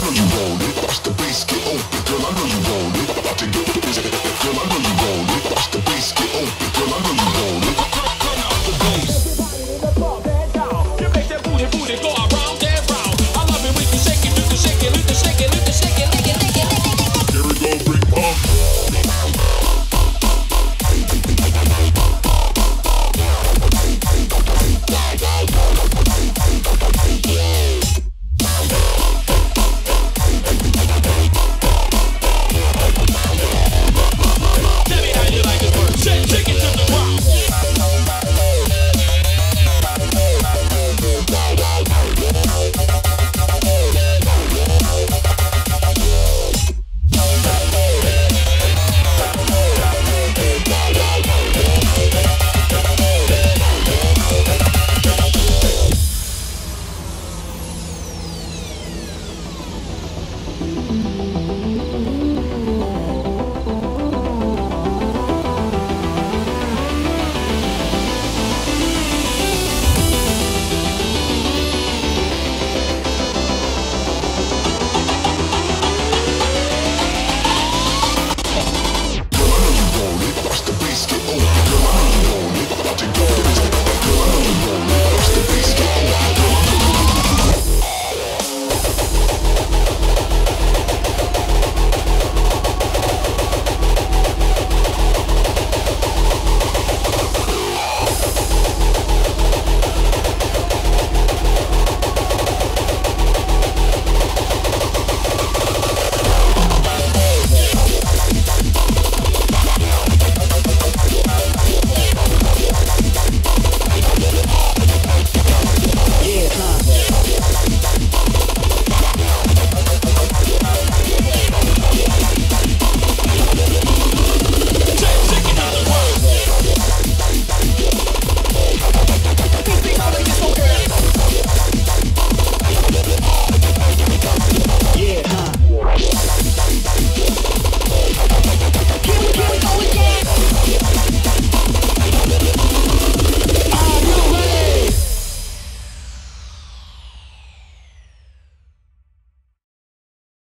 know you want it. Watch the bass get open, girl, I know you want it. About to get